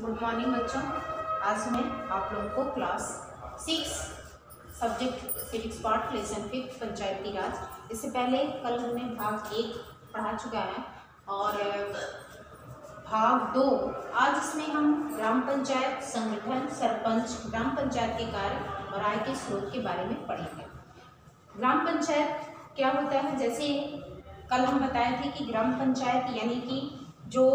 Good morning बच्चों। आज मैं आप लोगों को class six subject civics part lesson fifth Panchayati Raj इससे पहले कल हमने भाग एक पढ़ा चुका है और भाग दो, आज इसमें हम ग्राम पंचायत संगठन सरपंच, ग्राम पंचायत के कार्य और आय के स्रोत के बारे में पढ़ेंगे। ग्राम पंचायत क्या होता है? जैसे कल हम बताए थे कि ग्राम पंचायत यानी कि जो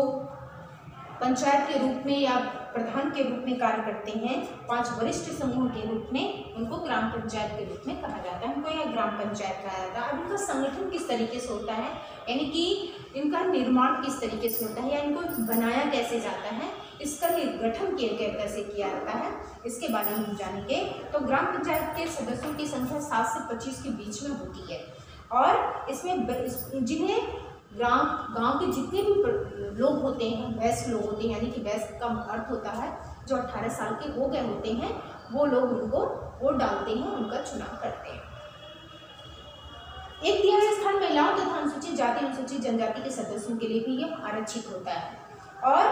पंचायत के रूप में या प्रधान के रूप में कार्य करते हैं, पाँच वरिष्ठ समूह के रूप में उनको ग्राम पंचायत के रूप में कहा जाता है, उनको यह ग्राम पंचायत कहा जाता है। अब इनका संगठन किस तरीके से होता है, यानी कि इनका निर्माण किस तरीके से होता है, या इनको बनाया कैसे जाता है, इसका गठन कैसे किया जाता है, इसके बारे में हम जानेंगे। तो ग्राम पंचायत के सदस्यों की संख्या सात से पच्चीस के बीच में होती है। और इसमें जिन्हें गाँव गाँव के जितने भी लोग होते हैं, वयस्क लोग होते हैं, यानी कि वयस्क का अर्थ होता है, जो 18 साल के हो गए होते हैं, वो लोग उनको वोट डालते हैं, उनका चुनाव करते हैं। एक तिहाई स्थान महिलाओं तथा अनुसूचित जाति, अनुसूचित जनजाति के सदस्यों के लिए भी यह आरक्षित होता है। और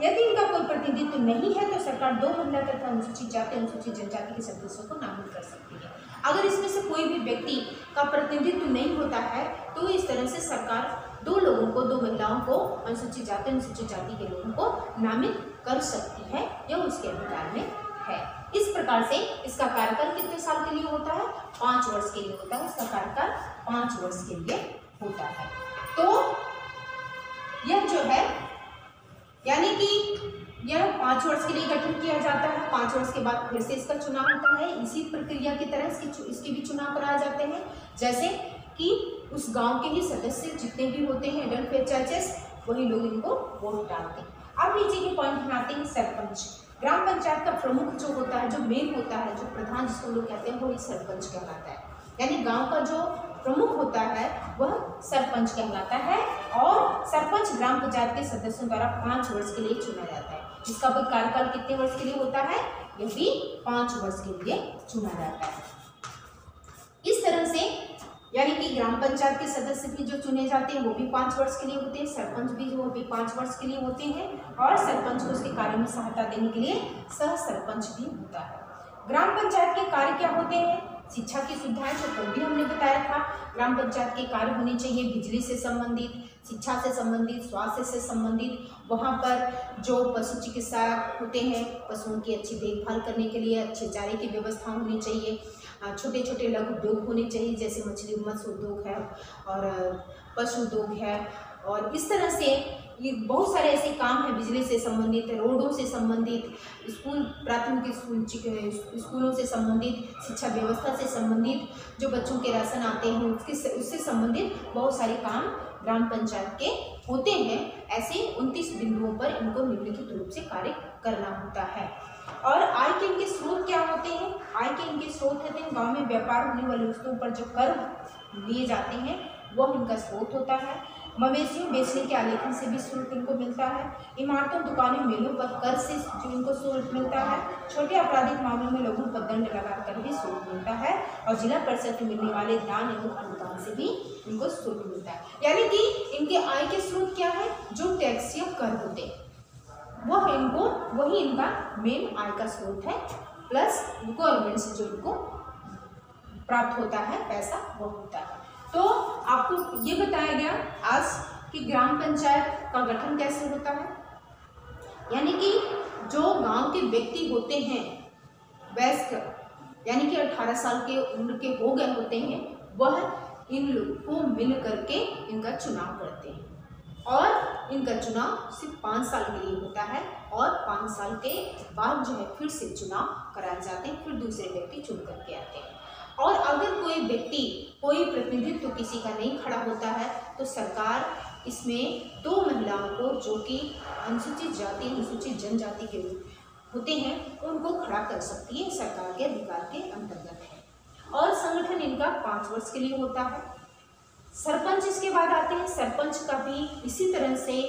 यदि इनका कोई प्रतिनिधित्व नहीं है तो सरकार दो महिला तथा अनुसूचित जाति, अनुसूचित जनजाति के सदस्यों को नामित कर सकती है। अगर इसमें से कोई भी व्यक्ति का प्रतिनिधित्व नहीं होता है तो इस तरह से सरकार दो लोगों को, दो महिलाओं को अनुसूचित जाति अनुसूचित जाति के लोगों को नामित कर सकती है, यह उसके अधिकार में है। इस प्रकार से इसका कार्यकाल कितने साल के लिए होता है? पाँच वर्ष के लिए होता है। इसका कार्यकाल पाँच वर्ष के लिए होता है। तो यह जो है, यानी कि यह पाँच वर्ष के लिए गठन किया जाता है। पाँच वर्ष के बाद फिर से इसका चुनाव होता है। इसी प्रक्रिया की तरह इसके इसके भी चुनाव कराए जाते हैं। जैसे कि उस गाँव के ही सदस्य जितने भी होते हैं वेलफेयर चर्चेस वही लोग इनको वोट डालते हैं। अब नीचे के पॉइंट बनाते हैं सरपंच। ग्राम पंचायत का प्रमुख जो होता है, जो मेन होता है, जो प्रधान जिसको लोग कहते हैं वो सरपंच कहलाता है। यानी गाँव का जो प्रमुख होता है, वह सरपंच कहलाता है और सरपंच ग्राम पंचायत के सदस्यों द्वारा पाँच वर्ष के लिए चुना जाता है। जिसका कोई कार्यकाल कितने वर्ष के लिए होता है? यह भी पाँच वर्ष के लिए चुना जाता है। यानी कि ग्राम पंचायत के सदस्य भी जो चुने जाते हैं, वो भी पाँच वर्ष के लिए होते हैं, सरपंच भी वो भी पाँच वर्ष के लिए होते हैं और सरपंच को उसके कार्य में सहायता देने के लिए सह सरपंच भी होता है। ग्राम पंचायत के कार्य क्या होते हैं? शिक्षा की सुविधाएँ, जो भी हमने बताया था, ग्राम पंचायत के कार्य होने चाहिए, बिजली से संबंधित शिक्षा से संबंधित, स्वास्थ्य से संबंधित, वहाँ पर जो पशु चिकित्सा होते हैं, पशुओं की अच्छी देखभाल करने के लिए, अच्छे चारे की व्यवस्था होनी चाहिए। छोटे छोटे लघु उद्योग होने चाहिए, जैसे मछली, मत्स्य उद्योग है और पशु उद्योग है। और इस तरह से ये बहुत सारे ऐसे काम हैं बिजली से संबंधित, रोडों से संबंधित, स्कूल, प्राथमिक स्कूल स्कूलों से संबंधित, शिक्षा व्यवस्था से संबंधित, जो बच्चों के राशन आते हैं, उसके उससे संबंधित बहुत सारे काम ग्राम पंचायत के होते हैं, ऐसे उनतीस बिंदुओं पर इनको निम्नलिखित रूप से कार्य करना होता है। और आय के इनके स्रोत क्या होते हैं? आय के इनके स्रोत होते हैं, गाँव में व्यापार होने वाले वस्तुओं पर जो कर लिए जाते हैं, वह इनका स्रोत होता है। मवेशियों बेचने के आलेखन से भी शुल्क इनको मिलता है। इमारतों, दुकानों, मेलों पर कर से जो इनको शुल्क मिलता है, छोटे आपराधिक मामलों में लोगों पर दंड लगाकर भी शुल्क मिलता है और जिला परिषद से मिलने वाले दान एवं अनुदान से भी इनको शुल्क मिलता है। यानी कि इनके आय के स्रोत क्या है? जो टैक्स या कर होते वह इनको, वही इनका मेन आय का स्रोत है। प्लस गवर्नमेंट से जो इनको प्राप्त होता है, पैसा वो होता है। तो आपको ये बताया गया आज कि ग्राम पंचायत का गठन कैसे होता है? यानी कि जो गाँव के व्यक्ति होते हैं, वयस्क, यानी कि 18 साल के उम्र के हो गए होते हैं, वह इन लोगों को मिल करके इनका चुनाव करते हैं। और इनका चुनाव सिर्फ़ पाँच साल के लिए होता है और पाँच साल के बाद जो है फिर से चुनाव कराए जाते हैं, फिर दूसरे व्यक्ति चुन करके आते हैं। और अगर कोई व्यक्ति, कोई प्रतिनिधित्व तो किसी का नहीं खड़ा होता है तो सरकार इसमें दो महिलाओं को, जो कि अनुसूचित जाति, अनुसूचित जनजाति के होते हैं, उनको खड़ा कर सकती है, सरकार के अधिकार के अंतर्गत है। और संगठन इनका पाँच वर्ष के लिए होता है। सरपंच इसके बाद आते हैं। सरपंच का भी इसी तरह से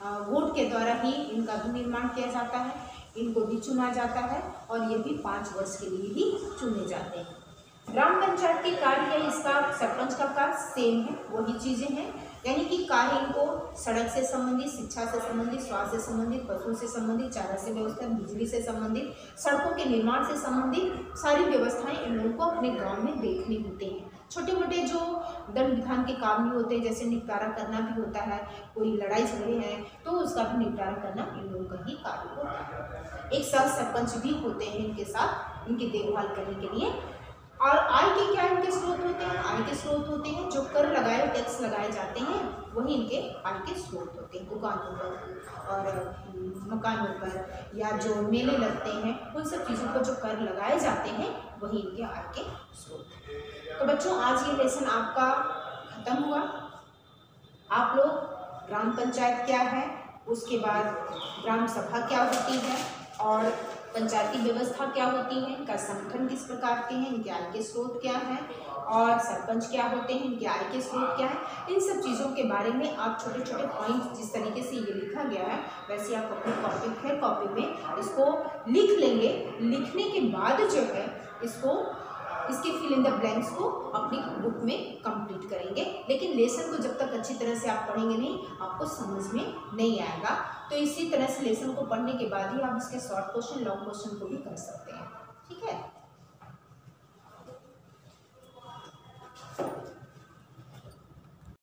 वोट के द्वारा ही इनका भी निर्माण किया जाता है। इनको भी चुना जाता है और ये भी पाँच वर्ष के लिए ही चुने जाते हैं। ग्राम पंचायत के कार्य या इसका सरपंच का कार्य सेम है, वही चीज़ें हैं। यानी कि कार्य इनको सड़क से संबंधित, शिक्षा से संबंधित, स्वास्थ्य से संबंधित पशु से संबंधित, चारा से व्यवस्था बिजली से संबंधित, सड़कों के निर्माण से संबंधित सारी व्यवस्थाएँ इन लोगों को अपने गाँव में देखनी होती हैं। छोटे मोटे जो दंड विधान के काम भी होते हैं, जैसे निपटारा करना भी होता है, कोई लड़ाई झगड़े हैं तो उसका भी निपटारा करना इन लोगों का ही कार्य होता है। एक सह सरपंच भी होते हैं इनके साथ, इनकी देखभाल करने के लिए। और आय के क्या इनके स्रोत होते हैं? आय के स्रोत होते हैं, जो कर लगाए, टैक्स लगाए जाते हैं, वही इनके आय के स्रोत होते हैं, दुकानों पर और मकानों पर या जो मेले लगते हैं, उन सब चीज़ों पर जो कर लगाए जाते हैं, वही इनके आय के स्रोत हैं। तो बच्चों, आज ये लेसन आपका खत्म हुआ। आप लोग, ग्राम पंचायत क्या है, उसके बाद ग्राम सभा क्या होती है, और पंचायती व्यवस्था क्या होती है, इनका संगठन किस प्रकार के हैं, इनके आय के स्रोत क्या हैं, और सरपंच क्या होते हैं, इनके आय के स्रोत क्या है, इन सब चीज़ों के बारे में आप छोटे छोटे पॉइंट जिस तरीके से ये लिखा गया है, वैसे आप अपनी कॉपी फिर कॉपी में इसको लिख लेंगे। लिखने के बाद जो है, इसको इसके फिल इन द ब्लैंक्स को अपनी बुक में कंप्लीट करेंगे। लेकिन लेसन को जब तक अच्छी तरह से आप पढ़ेंगे नहीं, आपको समझ में नहीं आएगा। तो इसी तरह से लेसन को पढ़ने के बाद ही आप इसके शॉर्ट क्वेश्चन लॉन्ग क्वेश्चन को भी कर सकते हैं। ठीक है?